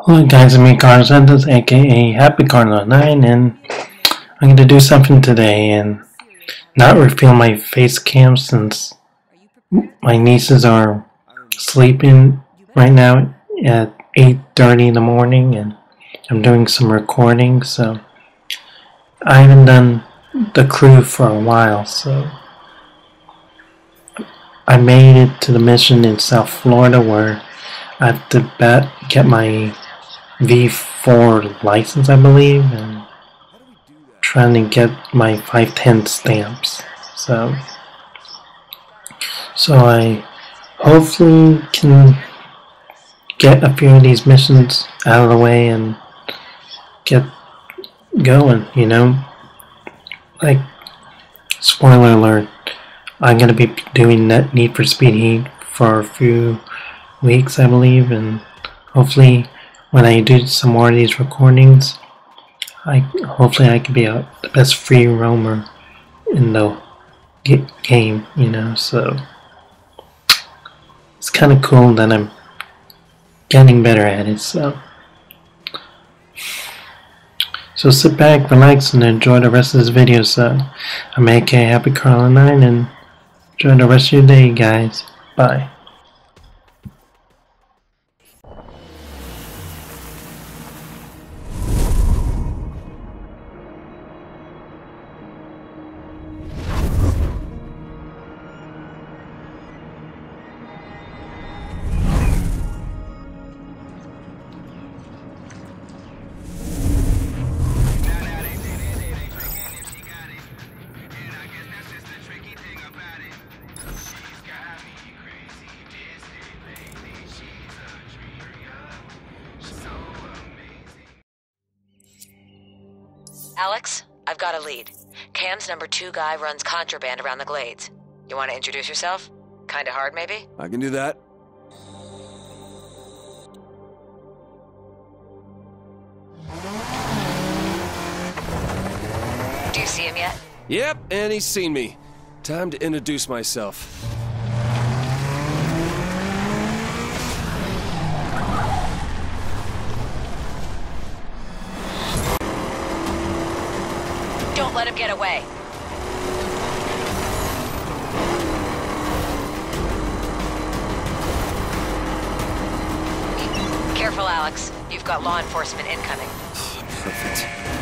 Hello guys, I'm me Carlos aka Happy Carlo 9 and I'm gonna do something today and not reveal my face cam since my nieces are sleeping right now at 8.30 in the morning and I'm doing some recording so I haven't done the crew for a while so I made it to the mission in South Florida where I have to bet, get my V4 license, I believe, and trying to get my 510 stamps. So, so I hopefully can get a few of these missions out of the way and get going, you know? Like, spoiler alert, I'm gonna be doing that Need for Speed Heat for a few weeks, I believe, and hopefully when I do some more of these recordings, I hopefully I can be a, the best free roamer in the game, you know. So it's kind of cool that I'm getting better at it. So so sit back, relax, and enjoy the rest of this video. So I'm AK Happy Carlo 9 and enjoy the rest of your day, guys. Bye. Alex, I've got a lead. Cam's number two guy runs contraband around the Glades. You want to introduce yourself? Kinda hard, maybe? I can do that. Do you see him yet? Yep, and he's seen me. Time to introduce myself. Away. Careful, Alex. You've got law enforcement incoming. Perfect.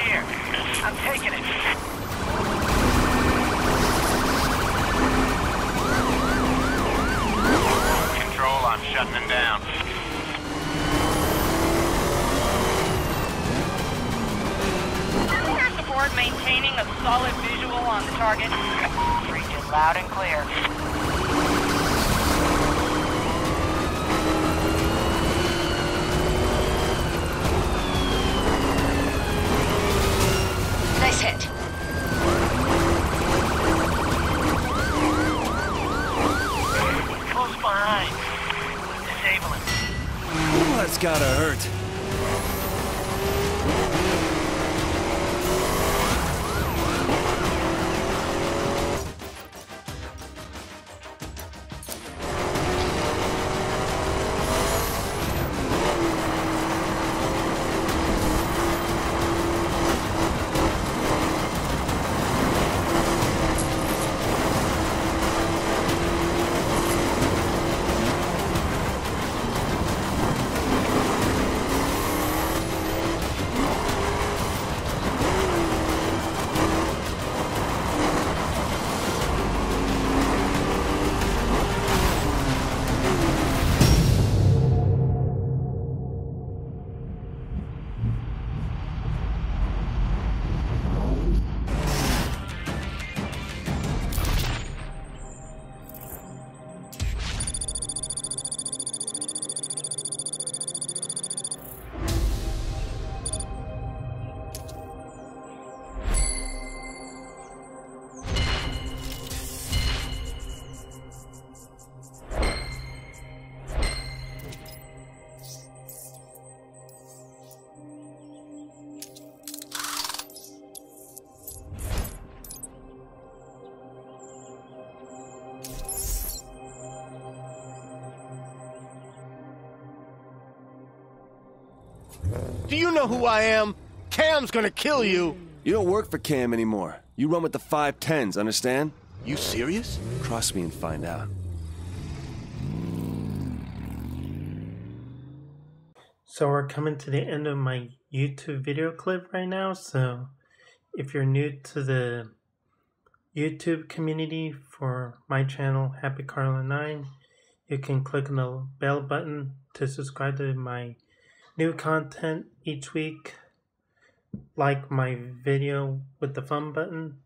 Here. I'm taking it. Control, I'm shutting him down. Support maintaining a solid visual on the target. Read it loud and clear. Disable that's gotta hurt. Do you know who I am? Cam's gonna kill you. You don't work for Cam anymore. You run with the 510s, understand? You serious? Cross me and find out. So we're coming to the end of my YouTube video clip right now. So if you're new to the YouTube community for my channel, Happy Carla 9, you can click on the bell button to subscribe to my new content each week. Like my video with the thumb button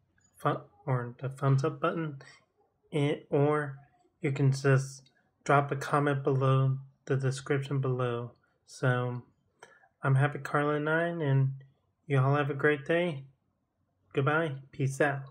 or the thumbs up button, and, or you can just drop a comment below the description below. So I'm Happy Carla 9 and you all have a great day. Goodbye. Peace out.